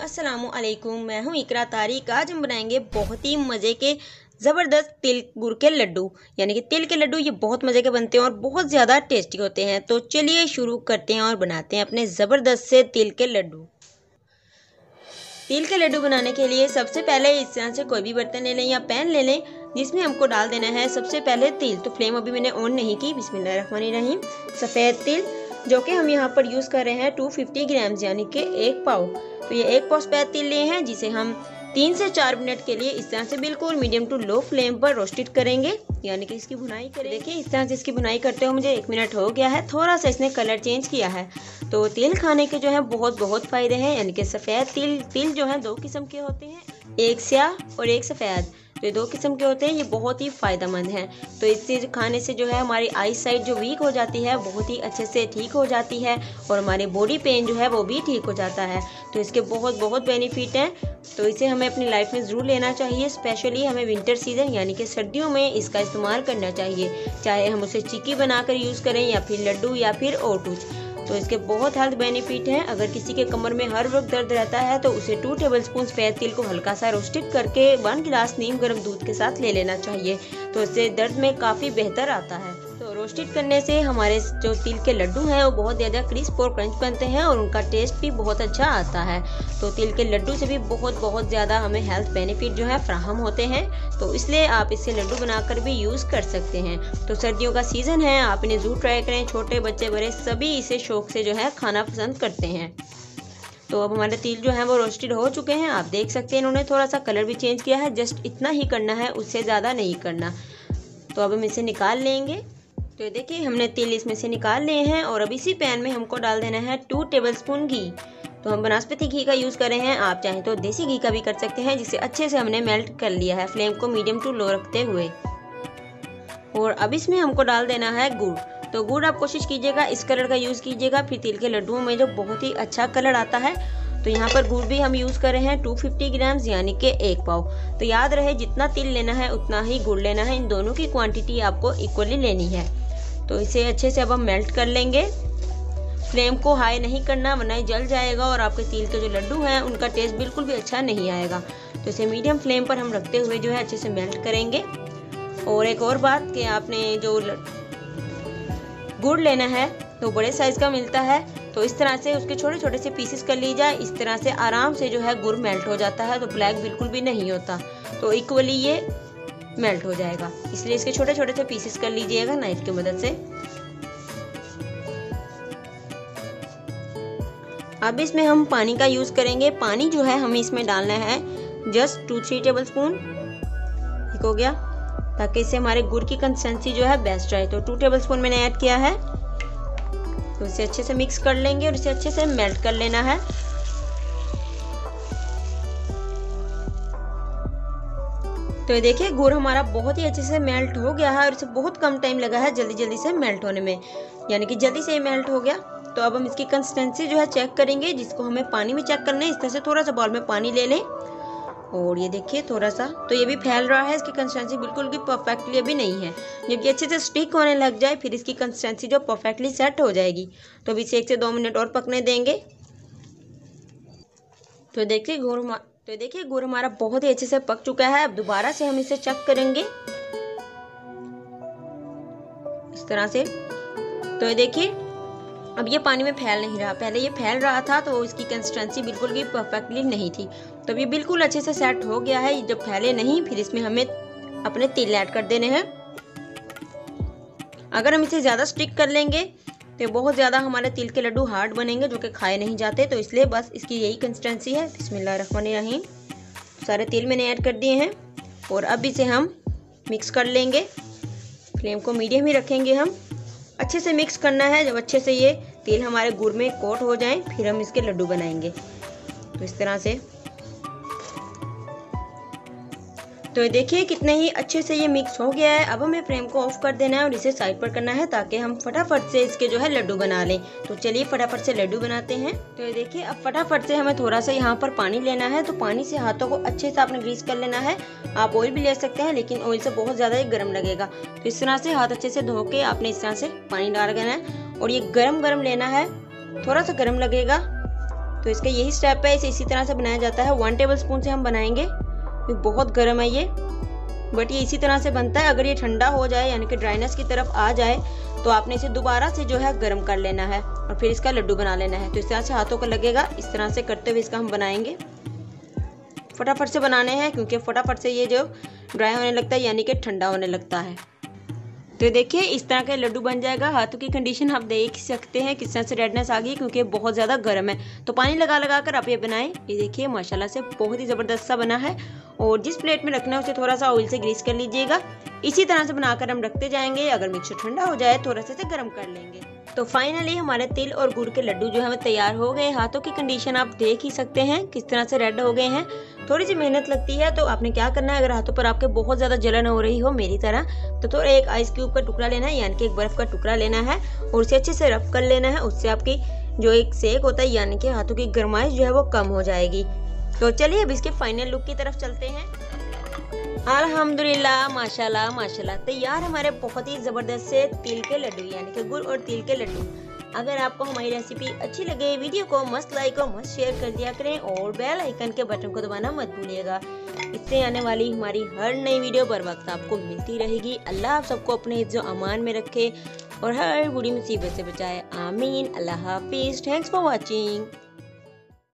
अस्सलाम वालेकुम मैं हूँ इकरा तारिक। आज हम बनाएँगे बहुत ही मज़े के ज़बरदस्त तिल गुड़ के लड्डू। यानी कि तिल के लड्डू ये बहुत मज़े के बनते हैं और बहुत ज़्यादा टेस्टी होते हैं। तो चलिए शुरू करते हैं और बनाते हैं अपने ज़बरदस्त से तिल के लड्डू। तिल के लड्डू बनाने के लिए सबसे पहले इस तरह से कोई भी बर्तन ले लें या पैन ले लें, जिसमें हमको डाल देना है सबसे पहले तिल। तो फ्लेम अभी मैंने ऑन नहीं की। बिस्मिल्लाहिर्रहमानिर्रहीम। सफ़ेद तिल जो कि हम यहाँ पर यूज़ कर रहे हैं 250 ग्राम्स यानी कि एक पाव। तो ये एक पाव सफ़ेद तिल लिए हैं, जिसे हम तीन से चार मिनट के लिए इस तरह से बिल्कुल मीडियम टू लो फ्लेम पर रोस्टेड करेंगे। यानी कि इसकी भुनाई करें। देखिए, इस तरह से इसकी भुनाई करते हुए मुझे एक मिनट हो गया है। थोड़ा सा इसने कलर चेंज किया है। तो तिल खाने के जो है बहुत बहुत फ़ायदे हैं। यानी कि सफ़ेद तिल तिल जो है, दो किस्म के होते हैं। एक स्याह और एक सफ़ेद। तो ये दो किस्म के होते हैं, ये बहुत ही फ़ायदेमंद हैं। तो इससे खाने से जो है, हमारी आई साइड जो वीक हो जाती है, बहुत ही अच्छे से ठीक हो जाती है और हमारे बॉडी पेन जो है, वो भी ठीक हो जाता है। तो इसके बहुत बहुत बेनिफिट हैं। तो इसे हमें अपनी लाइफ में ज़रूर लेना चाहिए, स्पेशली हमें विंटर सीज़न, यानी कि सर्दियों में इसका इस्तेमाल करना चाहिए। चाहे हम उसे चिक्की बनाकर यूज़ करें या फिर लड्डू या फिर कुछ तो इसके बहुत हेल्थ बेनिफिट हैं। अगर किसी के कमर में हर वक्त दर्द रहता है तो उसे टू टेबल स्पून सफ़ेद तिल को हल्का सा रोस्टेड करके वन गिलास नीम गर्म दूध के साथ ले लेना चाहिए। तो इससे दर्द में काफ़ी बेहतर आता है। रोस्टेड करने से हमारे जो तिल के लड्डू हैं, वो बहुत ज़्यादा क्रिस्प और क्रंच बनते हैं और उनका टेस्ट भी बहुत अच्छा आता है। तो तिल के लड्डू से भी बहुत बहुत ज़्यादा हमें हेल्थ बेनिफिट जो है, फ्राहम होते हैं। तो इसलिए आप इससे लड्डू बनाकर भी यूज़ कर सकते हैं। तो सर्दियों का सीज़न है, आप इन्हें ज़रूर ट्राई करें। छोटे, बच्चे, बड़े सभी इसे शौक से जो है खाना पसंद करते हैं। तो अब हमारे तिल जो है, वो रोस्टेड हो चुके हैं। आप देख सकते हैं, इन्होंने थोड़ा सा कलर भी चेंज किया है। जस्ट इतना ही करना है, उससे ज़्यादा नहीं करना। तो अब हम इसे निकाल लेंगे। तो देखिए, हमने तिल इसमें से निकाल लिए हैं और अब इसी पैन में हमको डाल देना है टू टेबल स्पून घी। तो हम बनास्पति घी का यूज़ कर रहे हैं। आप चाहें तो देसी घी का भी कर सकते हैं, जिसे अच्छे से हमने मेल्ट कर लिया है फ्लेम को मीडियम टू लो रखते हुए। और अब इसमें हमको डाल देना है गुड़। तो गुड़ आप कोशिश कीजिएगा, इस कलर का यूज़ कीजिएगा। फिर तिल के लड्डुओं में जो बहुत ही अच्छा कलर आता है तो यहाँ पर गुड़ भी हम यूज़ कर रहे हैं 250 ग्राम्स यानी कि एक पाव। तो याद रहे, जितना तिल लेना है, उतना ही गुड़ लेना है। इन दोनों की क्वांटिटी आपको इक्वली लेनी है। तो इसे अच्छे से अब हम मेल्ट कर लेंगे। फ्लेम को हाई नहीं करना, वरना ये जल जाएगा और आपके तिल के जो लड्डू हैं, उनका टेस्ट बिल्कुल भी अच्छा नहीं आएगा। तो इसे मीडियम फ्लेम पर हम रखते हुए जो है अच्छे से मेल्ट करेंगे। और एक और बात कि आपने जो गुड़ लेना है तो बड़े साइज़ का मिलता है। तो इस तरह से उसके छोटे छोटे से पीसेस कर ली जाए इस तरह से आराम से जो है गुड़ मेल्ट हो जाता है तो ब्लैक बिल्कुल भी नहीं होता। तो इक्वली ये मेल्ट हो जाएगा। इसलिए इसके छोटे छोटे से पीसेस कर लीजिएगा नाइफ की मदद से। अब इसमें हम पानी का यूज़ करेंगे। पानी जो है हमें इसमें डालना है just two three tablespoon ठीक हो गया? ताकि इससे हमारे गुड़ की कंसिस्टेंसी जो है बेस्ट रहे। तो टू टेबल स्पून मैंने ऐड किया है। तो इसे अच्छे से मिक्स कर लेंगे और इसे अच्छे से मेल्ट कर लेना है। तो ये देखिए, गुड़ हमारा बहुत ही अच्छे से मेल्ट हो गया है और इसे बहुत कम टाइम लगा है जल्दी जल्दी से मेल्ट होने में। यानी कि जल्दी से ही मेल्ट हो गया। तो अब हम इसकी कंसिस्टेंसी जो है चेक करेंगे, जिसको हमें पानी में चेक करना है। इस तरह से थोड़ा सा बॉल में पानी ले लें। और ये देखिए, थोड़ा सा। तो ये भी फैल रहा है, इसकी कंसिस्टेंसी बिल्कुल भी परफेक्टली अभी नहीं है। जब ये अच्छे से स्टिक होने लग जाए, फिर इसकी कंसिस्टेंसी जो परफेक्टली सेट हो जाएगी। तो अभी इसे एक से दो मिनट और पकने देंगे। तो देखिए, गुड़ तो देखिए, गुड़ हमारा बहुत ही अच्छे से पक चुका है। अब दोबारा से हम इसे चेक करेंगे। इस तरह से। तो ये देखिए, अब ये पानी में फैल नहीं रहा। पहले ये फैल रहा था तो इसकी कंसिस्टेंसी बिल्कुल भी परफेक्टली नहीं थी। तो ये बिल्कुल अच्छे से सेट हो गया है। जब फैले नहीं, फिर इसमें हमें अपने तिल ऐड कर देने हैं। अगर हम इसे ज़्यादा स्टिक कर लेंगे तो बहुत ज़्यादा हमारे तिल के लड्डू हार्ड बनेंगे जो कि खाए नहीं जाते तो इसलिए बस इसकी यही कंसिस्टेंसी है। बिस्मिल्लाहिर्रहमानिर्रहीम। सारे तिल मैंने ऐड कर दिए हैं और अब इसे हम मिक्स कर लेंगे। फ्लेम को मीडियम ही रखेंगे हम। अच्छे से मिक्स करना है, जब अच्छे से ये तेल हमारे गुड़ में कोट हो जाए, फिर हम इसके लड्डू बनाएँगे। तो इस तरह से तो देखिए कितने ही अच्छे से ये मिक्स हो गया है। अब हमें फ्लेम को ऑफ़ कर देना है और इसे साइड पर करना है ताकि हम फटाफट से इसके जो है लड्डू बना लें। तो चलिए फटाफट से लड्डू बनाते हैं। तो ये देखिए, अब फटाफट से हमें थोड़ा सा यहाँ पर पानी लेना है। तो पानी से हाथों को अच्छे से आपने ग्रीस कर लेना है। आप ऑयल भी ले सकते हैं, लेकिन ऑयल से बहुत ज़्यादा ही गर्म लगेगा। तो इस तरह से हाथ अच्छे से धो के आपने इस तरह से पानी डाल देना है और ये गर्म गर्म लेना है। थोड़ा सा गर्म लगेगा। तो इसका यही स्टेप है। इसे इसी तरह से बनाया जाता है। वन टेबल स्पून से हम बनाएँगे। ये बहुत गर्म है ये। बट ये इसी तरह से बनता है। अगर ये ठंडा हो जाए, यानी कि ड्राइनेस की तरफ़ आ जाए तो आपने इसे दोबारा से जो है गर्म कर लेना है और फिर इसका लड्डू बना लेना है। तो इस तरह से हाथों का लगेगा। इस तरह से करते हुए इसका हम बनाएँगे। फटाफट से बनाने हैं, क्योंकि फटाफट से ये जो ड्राई होने लगता है, यानी कि ठंडा होने लगता है। तो देखिए, इस तरह का लड्डू बन जाएगा। हाथों की कंडीशन आप देख सकते हैं किस तरह से रेडनेस आ गई क्योंकि बहुत ज़्यादा गर्म है। तो पानी लगा लगा कर आप ये बनाएँ। ये देखिए, माशाल्लाह से बहुत ही ज़बरदस्त सा बना है। और जिस प्लेट में रखना है, उसे थोड़ा सा ऑयल से ग्रीस कर लीजिएगा। इसी तरह से बनाकर हम रखते जाएँगे। अगर मिक्सर ठंडा हो जाए, थोड़ा सा इसे गर्म कर लेंगे। तो फाइनली हमारे तिल और गुड़ के लड्डू जो है वो तैयार हो गए हाथों की कंडीशन आप देख ही सकते हैं, किस तरह से रेड हो गए हैं। थोड़ी सी मेहनत लगती है तो आपने क्या करना है? अगर हाथों पर आपके बहुत ज़्यादा जलन हो रही हो मेरी तरह तो थोड़ा एक आइस क्यूब का टुकड़ा लेना है, यानी कि एक बर्फ़ का टुकड़ा लेना है, और उसे अच्छे से रफ कर लेना है। उससे आपकी जो एक सेक होता है, यानी कि हाथों की गर्माइश जो है वो कम हो जाएगी। तो चलिए अब इसके फाइनल लुक की तरफ़ चलते हैं। अल्हम्दुलिल्लाह, माशाल्लाह माशाल्लाह। तैयार हमारे बहुत ही ज़बरदस्त से तिल के लड्डू, यानी कि गुड़ और तिल के लड्डू। अगर आपको हमारी रेसिपी अच्छी लगे, वीडियो को मस्त लाइक और मस्त शेयर कर दिया करें और बेल आइकन के बटन को दबाना मत भूलिएगा। इससे आने वाली हमारी हर नई वीडियो पर वक्त आपको मिलती रहेगी। अल्लाह आप सबको अपने हिफ्ज अमान में रखे और हर बुरी मुसीबत से बचाए। आमीन। अल्लाह हाफिज़। Thanks for watching